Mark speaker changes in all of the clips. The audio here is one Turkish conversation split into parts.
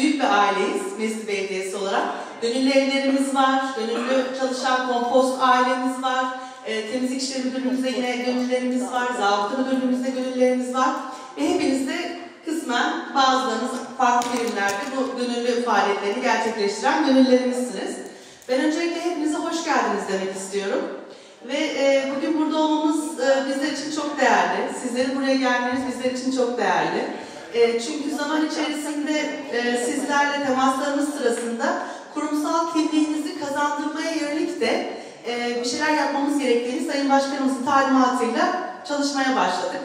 Speaker 1: aileyiz Mesli Belediyesi olarak. Gönüllü evlerimiz var, gönüllü çalışan kompost ailemiz var. E, temizlik işleri müdürlüğümüzde yine gönüllülerimiz var, zabıta müdürlüğümüzde gönüllülerimiz var. Ve hepiniz de kısmen bazılarınız farklı birimlerde bu gönüllü faaliyetlerini gerçekleştiren gönüllülerimizsiniz. Ben öncelikle hepinize hoş geldiniz demek istiyorum. Ve e, bugün burada olmamız e, bizler için çok değerli. Sizlerin buraya gelmeniz bizler için çok değerli. E, çünkü zaman içerisinde e, sizlerle temaslarımız sırasında kurumsal kimliğinizi kazandırmaya yönelik de e, bir şeyler yapmamız gerektiğini Sayın Başkanımızın talimatıyla çalışmaya başladık.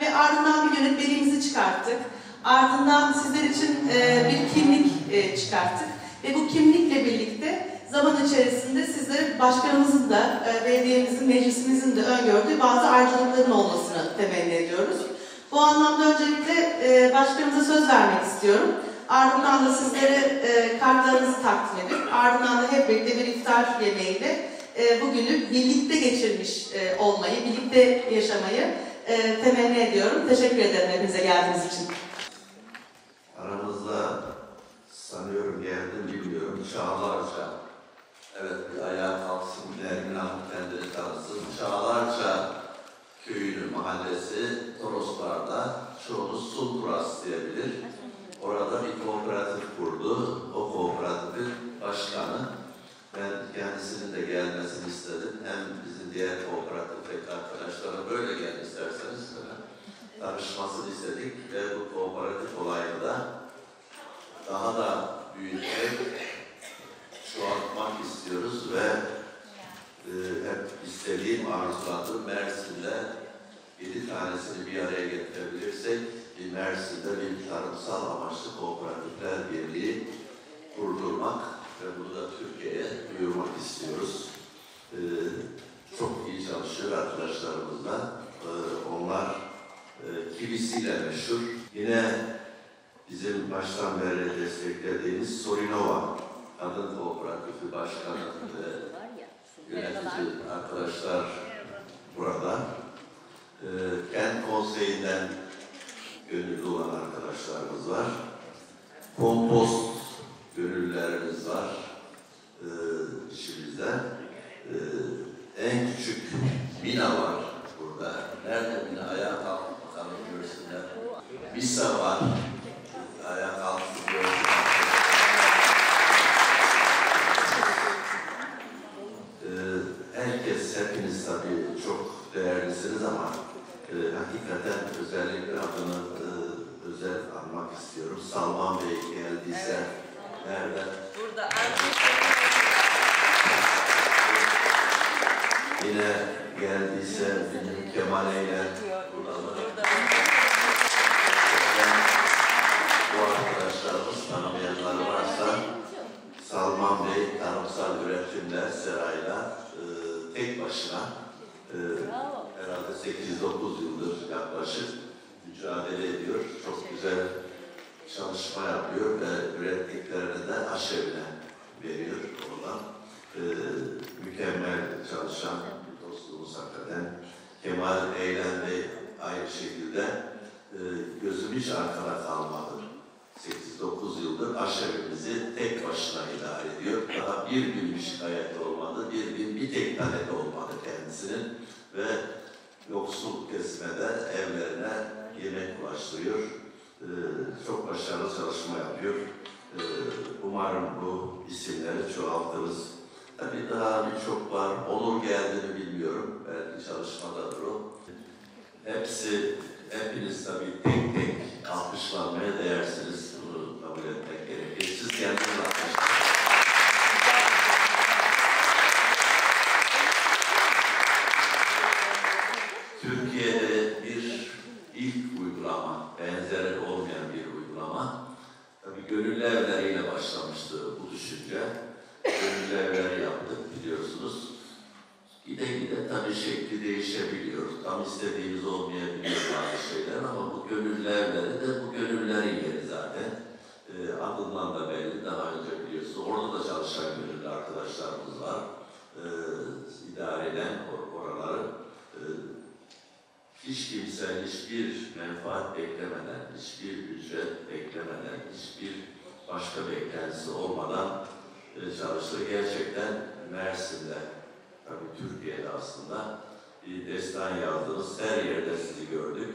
Speaker 1: Ve ardından bir yönetmeliğimizi çıkarttık. Ardından sizler için e, bir kimlik e, çıkarttık. Ve bu kimlikle birlikte zaman içerisinde size başkanımızın da, e, belediyemizin, meclisimizin de öngördüğü bazı ayrıcalıkların olmasını temenni ediyoruz. Bu anlamda öncelikle e, başkanımıza söz vermek istiyorum. Ardından da sizlere e, kartlarınızı takdim edip, ardından da hep birlikte bir iftar yemeğiyle e, bugünü birlikte geçirmiş e, olmayı, birlikte yaşamayı e, temenni ediyorum. Teşekkür ederim hepinize geldiğiniz için.
Speaker 2: Aramızda sanıyorum geldim bilmiyorum çağlarca evet bir ayağa kalksın Nermin Hanım kendini tanısın çağlarca köyünün mahallesi Toroslar'da çoğunuz Sulturas diyebilir. Orada bir kooperatif kurdu. O kooperatifin başkanı. Ben kendisinin de gelmesini istedim. Hem bizim diğer kooperatifteki arkadaşlara böyle gel isterseniz. Tanışmasını istedik ve bu kooperatif olayını da daha da büyüterek çoğaltmak istiyoruz ve e, hep istediğim arzuladığım Mersin'de yedi tanesini bir araya getirebilirsek bir Mersin'de bir tarımsal amaçlı kooperatifler birliği kurdurmak ve bunu da Türkiye'ye duyurmak istiyoruz. E, çok iyi çalışıyor arkadaşlarımızla. E, onlar e, kilisiyle meşhur. Yine bizim baştan beri desteklediğimiz Sorinova Kadın Kooperatifi Başkanı ve yönetici arkadaşlar burada. E, Kent Konseyi'nden gönüllü olan arkadaşlarımız var. Kompost gönüllülerimiz var e, işimizde. E, en küçük Mina var burada. Nerede Mina? Ayağa kalk bakalım görsünler. Misa var. Ayağa kalk görsünler. Ee, herkes, hepiniz tabii çok değerlisiniz ama e, hakikaten özellikle adını e, özel anmak istiyorum. Salman Bey geldiyse nerede?
Speaker 3: Burada
Speaker 2: Yine geldiyse Kemal Eyle burada mı? Bu arkadaşlarımız tanımayanları varsa Salman Bey tarımsal üretimler serayla e, tek başına e, herhalde 8-9 yıldır yaklaşık mücadele ediyor. Çok güzel çalışma yapıyor ve ürettiklerini de aşevine veriyor oradan. E, mükemmel çalışan bir dostumuz hakikaten. Kemal Eylem Bey aynı şekilde e, gözüm hiç arkada kalmadı. 8-9 yıldır aşevimizi tek başına idare ediyor. Daha bir gün bir şikayet olmadı, bir gün bir tek tane de olmadı kendisinin ve yoksul kesmede evlerine yemek ulaştırıyor. Ee, çok başarılı çalışma yapıyor. Ee, umarım bu isimleri çoğaltırız. Tabii daha birçok var. Olur geldi mi bilmiyorum. Belki çalışmadadır o. Hepsi, hepiniz tabii tek tek alkışlanmaya değersiniz. Bunu kabul etmek gerekir. Siz kendiniz alkışlayın. Türkiye'de bir ilk uygulama, benzeri olmayan bir uygulama. Tabii gönüllü evleriyle başlamıştı bu düşünce. Gönüllü evleri yaptık biliyorsunuz. Gide gide tabii şekli değişebiliyor. Tam istediğimiz olmayabiliyor bazı şeyler ama bu gönüllü evleri de bu gönüllülerin yeri zaten. Ee, adından da belli, daha önce biliyorsunuz. Orada da çalışan gönüllü arkadaşlarımız var. Ee, idare eden or- oraları. Ee, hiç kimse hiçbir menfaat beklemeden, hiçbir ücret beklemeden, hiçbir başka beklentisi olmadan e, çalıştı. Gerçekten Mersin'de, tabii Türkiye'de aslında bir destan yazdınız. Her yerde sizi gördük.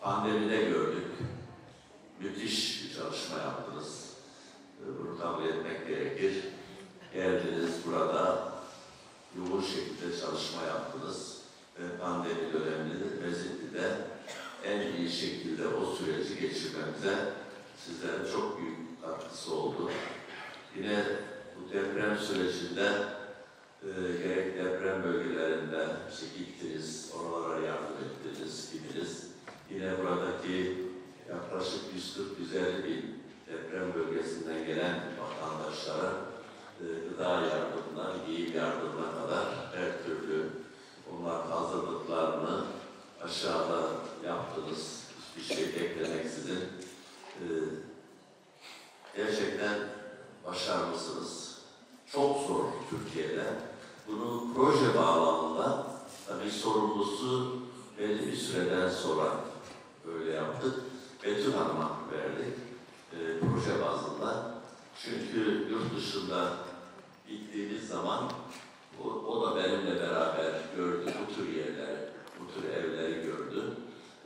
Speaker 2: Pandemide gördük. Müthiş bir çalışma yaptınız. E, Bunu kabul etmek gerekir. Geldiniz burada yoğun şekilde çalışma yaptınız. Ve pandemi döneminde Mezitli'de en iyi şekilde o süreci geçirmemize sizlerin çok büyük katkısı oldu. Yine bu deprem sürecinde e, gerek deprem bölgelerinde işte gittiniz, oralara yardım ettiniz, gidiniz. Yine buradaki yaklaşık 140-150 bin deprem bölgesinden gelen vatandaşlara e, gıda yardımına, giyim yardımına kadar her türlü onlar hazırlıklarını aşağıda yaptınız. Hiçbir şey beklemeksizin. E, gerçekten başarmışsınız. Çok zor Türkiye'de. Bunu proje bağlamında tabii sorumlusu belli bir süreden sonra böyle yaptık. Betül Hanım'a verdik e, proje bazında. Çünkü yurt dışında gittiğimiz zaman o, o da benimle beraber gördü bu tür yerler, bu tür evleri gördü.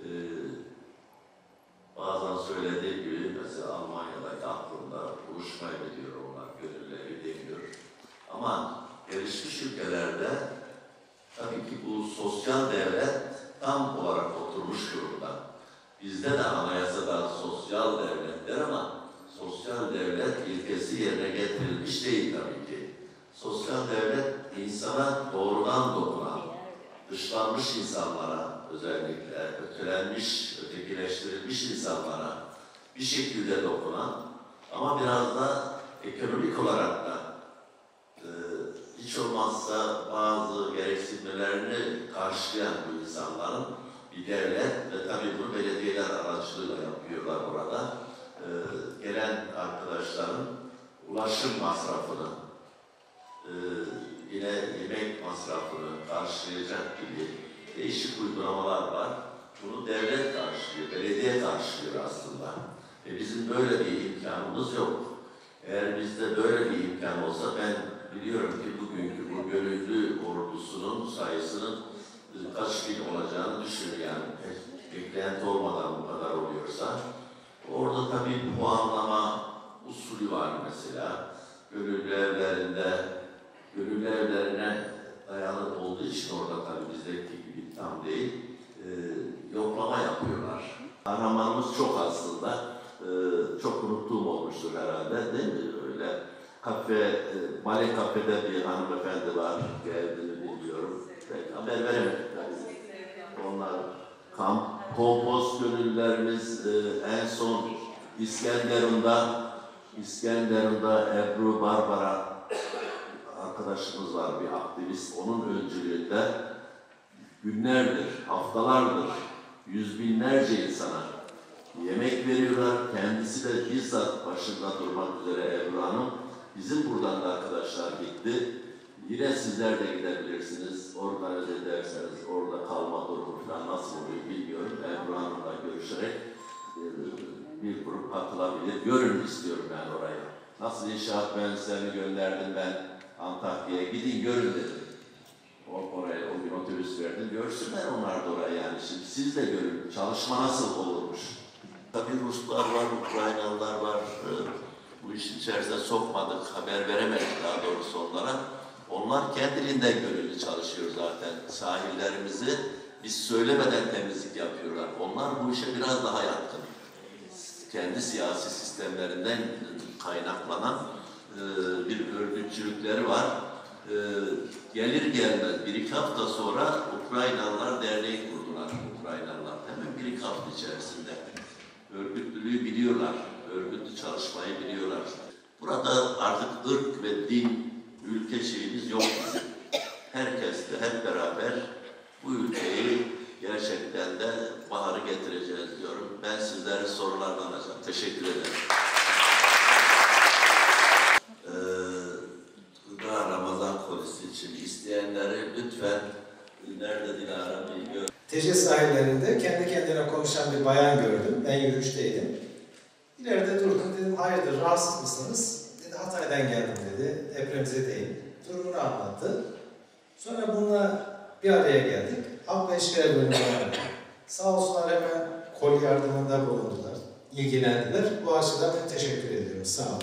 Speaker 2: E, bazen söylediği gibi mesela Almanya'daki aklımda gönülleri demiyor. Ama gelişmiş ülkelerde tabii ki bu sosyal devlet tam olarak oturmuş durumda. Bizde de anayasada sosyal devletler ama sosyal devlet ilkesi yerine getirilmiş değil tabii ki. Sosyal devlet insana doğrudan dokunan, dışlanmış insanlara özellikle ötelenmiş, ötekileştirilmiş insanlara bir şekilde dokunan ama biraz da ekonomik olarak da hiç olmazsa bazı gereksinimlerini karşılayan bu insanların bir devlet ve tabii bunu belediyeler aracılığıyla yapıyorlar orada. E, gelen arkadaşların ulaşım masrafını, e, yine yemek masrafını karşılayacak gibi değişik uygulamalar var. Bunu devlet karşılıyor, belediye karşılıyor aslında. E bizim böyle bir imkanımız yok. Eğer bizde böyle bir imkan olsa ben biliyorum ki bugünkü bu gönüllü ordusunun sayısının kaç bin olacağını düşünüyorum. Yani beklenti olmadan bu kadar oluyorsa. Orada tabii puanlama usulü var mesela. Gönüllü evlerinde, gönüllü evlerine dayalı olduğu için orada tabii bizdeki gibi tam değil, e, yoklama yapıyorlar. Aramanımız çok aslında, e, çok unuttuğum olmuştur herhalde değil mi? Kafe, e, Male kafede bir hanımefendi var, geldiğini bilmiyorum. Peki, haber veremedik. Onlar kamp, kompost gönüllülerimiz e, en son İskenderun'da, İskenderun'da Ebru Barbara arkadaşımız var bir aktivist. Onun öncülüğünde günlerdir, haftalardır yüz binlerce insana yemek veriyorlar. Kendisi de bizzat başında durmak üzere Ebru Hanım. Bizim buradan da arkadaşlar gitti. Yine sizler de gidebilirsiniz. Organize ederseniz orada kalma durumu falan nasıl oluyor bilmiyorum. Ebru Hanım'la görüşerek e, bir grup katılabilir. Görün istiyorum ben orayı. Nasıl inşaat mühendislerini gönderdim ben Antakya'ya. Gidin görün dedim. O, oraya o gün otobüs verdim. Görsünler onlar da orayı yani. Şimdi siz de görün. Çalışma nasıl olurmuş. Tabii Ruslar var, Ukraynalılar var. Bu işin içerisine sokmadık, haber veremedik daha doğrusu onlara. Onlar kendiliğinden gönüllü çalışıyor zaten. Sahillerimizi biz söylemeden temizlik yapıyorlar. Onlar bu işe biraz daha yatkın. Kendi siyasi sistemlerinden kaynaklanan e, bir örgütçülükleri var. E, Gelir gelmez bir iki hafta sonra Ukraynalılar derneği kurdular. Ukraynalılar hemen bir iki hafta içerisinde. Örgütlülüğü biliyorlar, örgütlü çalışmayı biliyorlar. Burada artık ırk ve din, ülke şeyimiz yok bizim. Herkes de hep beraber bu ülkeyi gerçekten de baharı getireceğiz diyorum. Ben sizlerin sorulardan alacağım. Teşekkür ederim. Ee, Ramazan kolisi için isteyenleri lütfen nerede Dilara gör.
Speaker 3: Tece sahillerinde kendi kendine konuşan bir bayan gördüm. Ben yürüyüşteydim. İleride durdum dedim hayırdır rahatsız mısınız? Dedi Hatay'dan geldim dedi. Depremzedeyim. Durumunu anlattı. Sonra bununla bir araya geldik. Halk ve İlişkiler Bölümüne Sağ olsunlar hemen kol yardımında bulundular. ilgilendiler. Bu açıdan teşekkür ediyorum. Sağ olun.